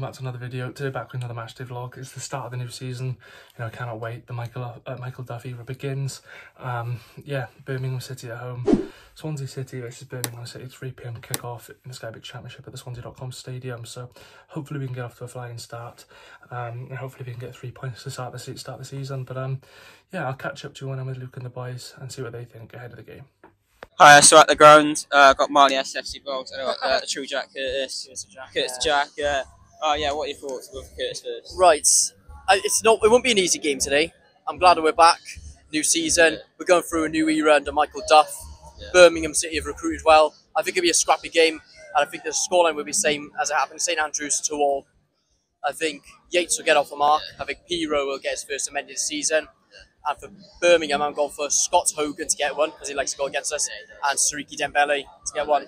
welcome back to another video. Today back with another matchday vlog. It's the start of the new season. You know, I cannot wait. The Michael uh, Michael Duff era begins. Um, yeah, Birmingham City at home. Swansea City versus Birmingham City, 3pm kickoff in the Sky Bet Championship at the Swansea.com Stadium. So hopefully we can get off to a flying start. Um, and hopefully we can get three points to start the, start the season. But um, yeah, I'll catch up to you when I'm with Luke and the boys and see what they think ahead of the game. Hi, so at the ground, uh, got Marley SFC Bogs, I got uh, the True Jack Curtis, Curtis Jack, Curtis Jack, yeah. Oh yeah, what are your thoughts Curtis first? Right, it's not. It won't be an easy game today. I'm glad that we're back. New season. Yeah. We're going through a new era under Michael Duff. Yeah. Birmingham City have recruited well. I think it'll be a scrappy game, and I think the scoreline will be the same as it happened. St Andrews to all. I think Yates will get off the mark. I think Piroe will get his first amended season. And for Birmingham, I'm going for Scott Hogan to get one because he likes to go against us, and Siriki Dembele to get one.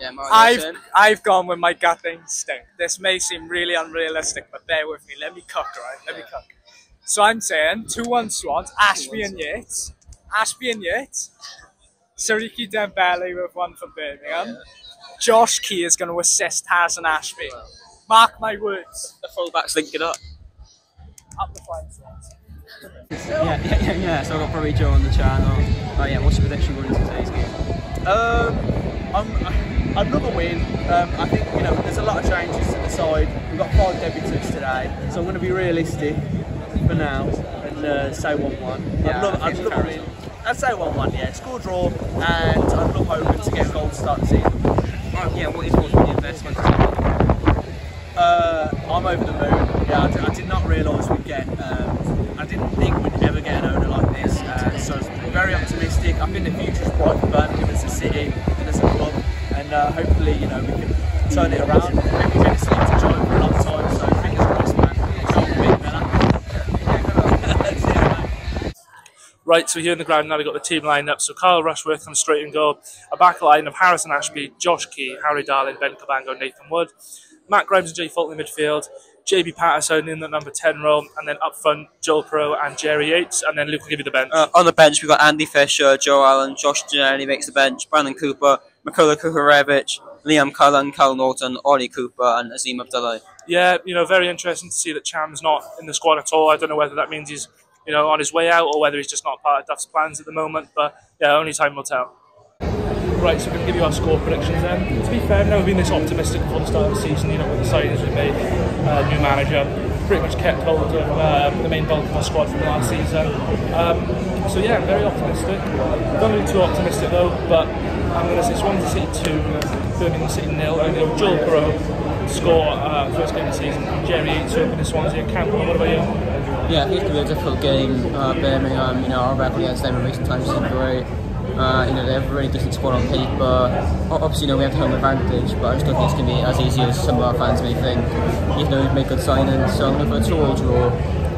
Yeah, I've I've gone with my gut instinct. This may seem really unrealistic, but bear with me. Let me cook, right? Let yeah. me cook. So I'm saying two one Swans, Ashby and Yates, Ashby and Yates, Siriki Dembele with one for Birmingham. Yeah. Josh Key is going to assist Hassan Ashby. Mark my words. The fullbacks linking up. Up the flying Swans. Yeah, yeah, yeah, yeah. So I've got probably Joe on the channel. Oh yeah, what's your prediction going into today's game? Um, I'm, I'd love a win. Um, I think you know there's a lot of changes to the side. We've got five debutants today, so I'm going to be realistic for now and uh, say one-one. Yeah, I'd love, I'd love a win. I'd say one-one. Yeah, score draw, and I'd love Hogan to get a goal to start the season. Right, yeah, what is your investment? Uh, I'm over the moon. Yeah, I, I did not realise we'd get. Um, I didn't think we'd ever get an owner like this. Uh, so very optimistic. I think the future's bright for Birmingham as a city uh, hopefully, you know, we can turn it around. So. Right, so here in the ground now we've got the team lined up. So Kyle Rushworth on straight and goal, a back line of Harrison Ashby, Josh Key, Harry Darling, Ben Cabango, Nathan Wood, Matt Grimes and Jay Fulton in midfield, JB Paterson in the number 10 role, and then up front, Joel Piroe and Jerry Yates, and then Luke will give you the bench. Uh, on the bench, we've got Andy Fisher, Joe Allen, Josh Ginnelly makes the bench, Brandon Cooper, Mikola Kukharevych, Liam Cullen, Kyle Naughton, Ollie Cooper, and Azeem Abdulai. Yeah, you know, very interesting to see that Cham's not in the squad at all. I don't know whether that means he's, you know, on his way out or whether he's just not part of Duff's plans at the moment, but yeah, only time will tell. Right, so we're going to give you our score predictions then. To be fair, I've never been this optimistic before the start of the season, you know, with the signings we made, uh, new manager, pretty much kept hold of uh, the main bulk of our squad from last season. Um, so yeah, I'm very optimistic. Don't be too optimistic though, but I'm going to say Swansea City 2, Birmingham City nil, and you know, Joel Piroe score uh, first game of the season, Jerry Yates open in Swansea account. What about you? Yeah, it's going to be a difficult game. Uh, Birmingham, you know, our record against them in recent times been great. Uh, you know, they have a really decent squad on paper. Obviously, you know, we have the home advantage, but I just don't think it's going to be as easy as some of our fans may think. Even though we've made good signings, so I'm going for a two-all draw.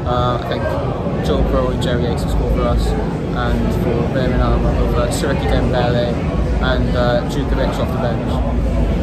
Uh, I think Joe Piroe and Jerry Yates score for us, and for Birmingham, I'm gonna go for Siriki Dembele and uh, Jutkiewicz off the bench.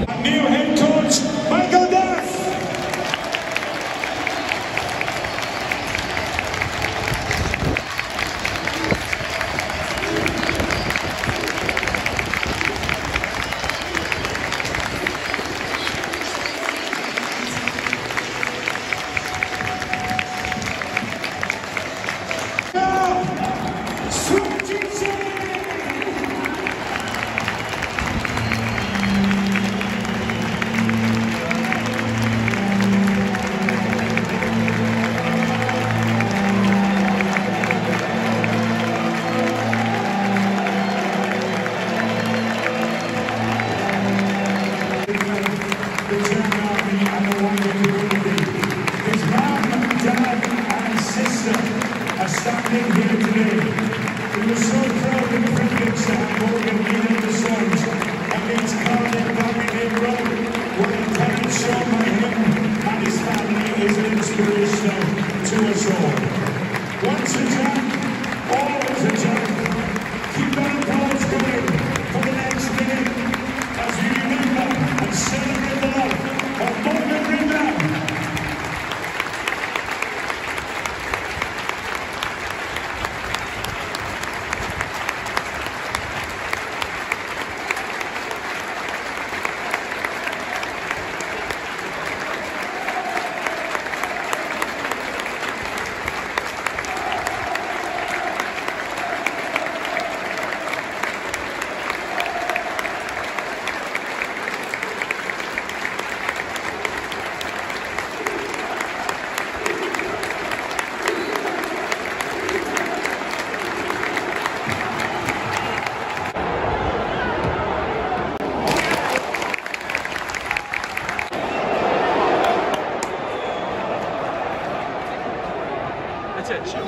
Rakitic. So,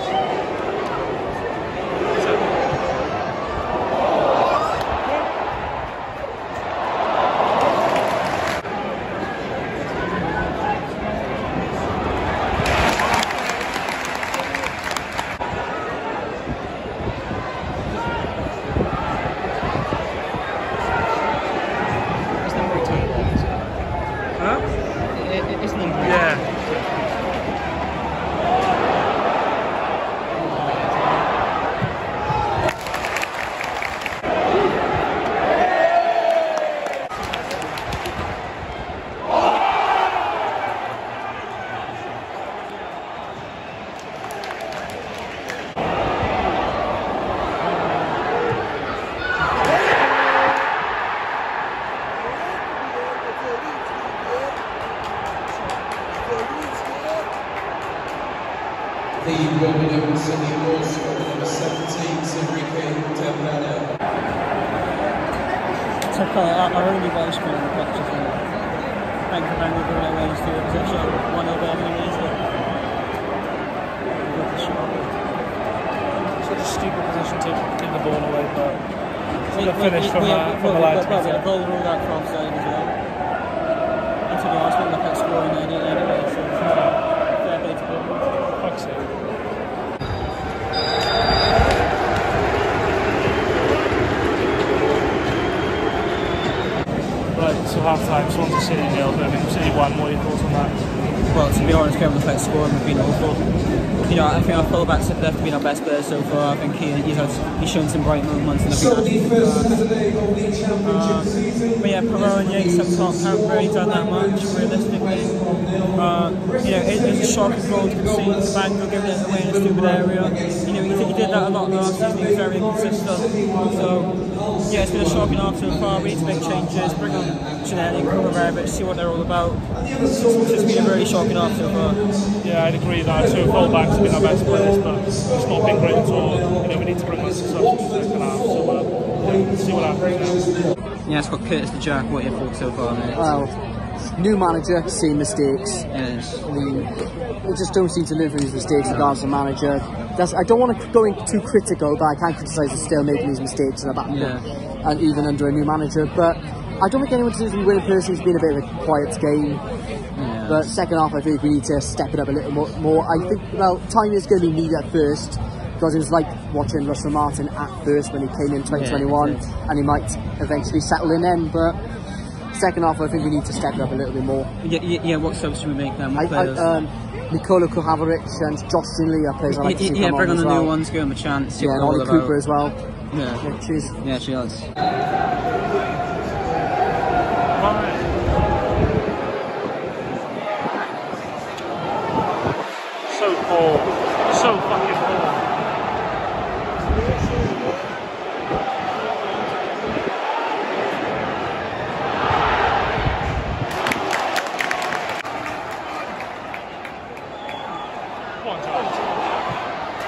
huh? It's number Yeah. The Birmingham City Bulls scorer number 17, Enrique Dembele. So Carl, I, I really want to screen the box as well. Thank you very much for that way to possession. One of them is Such a stupid position to give the ball away, but We, the finish from, uh, from the lads. Well, yeah, goal ruled out for offside as well. And to be honest, we look at scoring any- anyway, so fair play to Bournemouth. Fuck's sake. Right, so half time, Swansea City nil, Birmingham City one. What are your thoughts on that? Well, to be honest, Kevin Fleck scoring has been awful. You know, I think our fullbacks have definitely been our best players so far. I think he, he's, had, he's shown some bright moments and I So think the that's first Saturday of the championship season. But yeah, Piroe and Yates up top haven't really done that much, realistically. Uh, you know, it, it's a shocking goal to concede. Bangor giving it away in a stupid area. You know, he, did- he did that a lot last season, he was very inconsistent. So, yeah, it's been a shocking half so far. We need to make changes, bring on Ginnelly, Kukharevych, see what they're all about. It's just been a very shocking half so far. Yeah, I'd agree that our two fullbacks have been our best players, but it's not been great at all. You know, we need to bring on some subs in the second half, so uh, we'll see what happens now. Yeah, it's got Curtis the Jack. What are your thoughts so far, mate? Well, new manager, same mistakes. Yes. I mean, we just don't seem to learn from his mistakes regardless of manager. That's, I don't want to go in too critical, but I can criticise him still making these mistakes in the back Yeah. and even under a new manager. But I don't think anyone deserves to win personally. It's been a bit of a quiet game. Yeah. But second half, I think we need to step it up a little more. more. I think, well, time is going to be needed at first because it was like watching Russell Martin at first when he came in 2021 Yeah, and he might eventually settle in then. But second half, I think we need to step it up a little bit more. Yeah, yeah, yeah, what subs should we make then? What I, players? um, Nikola Kukharevych and Josh Lee are players I like to yeah, see yeah, bring on as the well. new ones, give them a chance. Yeah, what and Ollie Cooper about. as well. Yeah, Yeah, cheers. yeah, cheers. So poor. So fucking poor. Come on, George.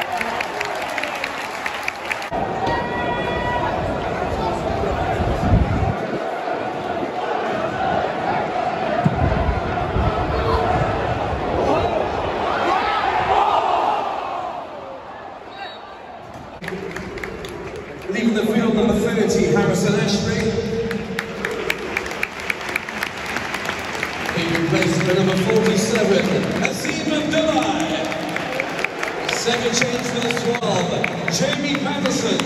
Leaving the field number 30, Harrison Ashby. Being replaced by number 47, Azeem Abdulai. Second change for the 12, Jamie Paterson.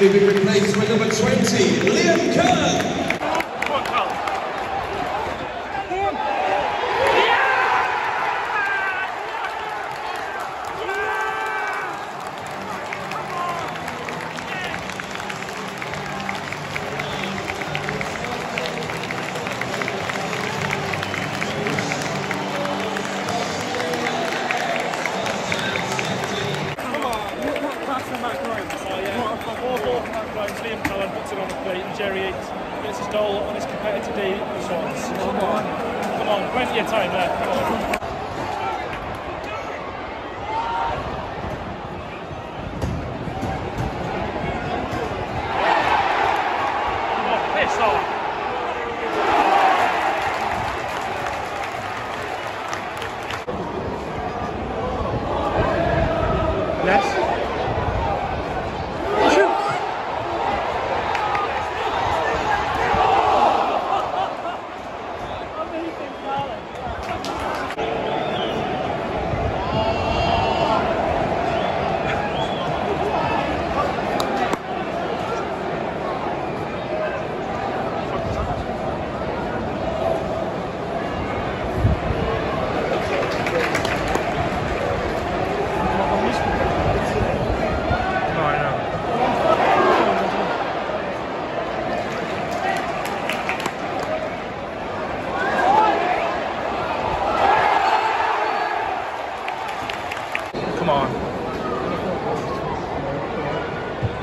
Jamie being replaced by number 20, Liam Cullen. times, Liam Cullen puts it on the plate and Jerry Yates. gets his goal on his competitor day shots. Come on. Come on, plenty of time left. Yes.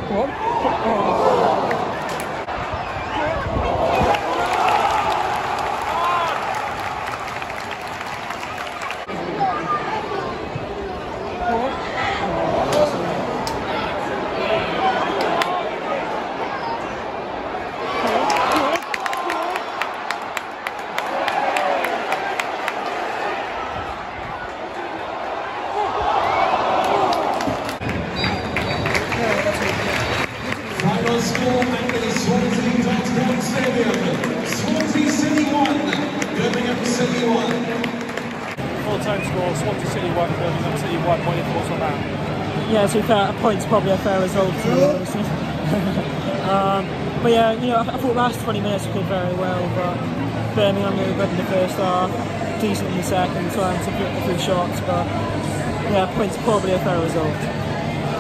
của score at the Swansea Transport Stadium. Swansea City 1, Birmingham City 1. Full-time score, Swansea City 1, Birmingham City 1. What are your? Yeah, so fair, point is probably a fair result, um, but yeah, you know, I thought last 20 minutes we did very well, but Birmingham really good in the first half, decent in the second, trying to put the few shots, but yeah, point is probably a fair result.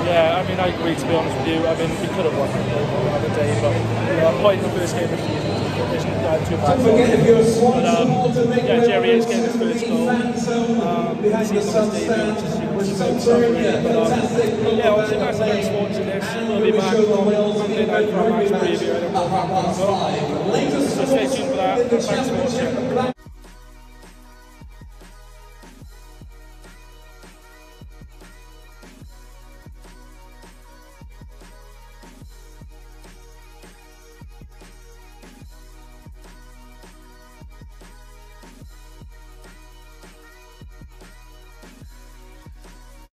Yeah, I mean, I agree, to be honest with you. I mean, we could have won the other day, but you know, a point in the first game of the season isn't uh, too bad. But um, yeah, Jerry Yates getting his first goal. Um, season on his debut, which is, you know, some good stuff, really. But um, yeah, obviously, nice to get sports in this. We'll be back on Monday night for a match preview. I don't know So stay tuned for that. Thanks for watching.